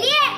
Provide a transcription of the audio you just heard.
Yeah.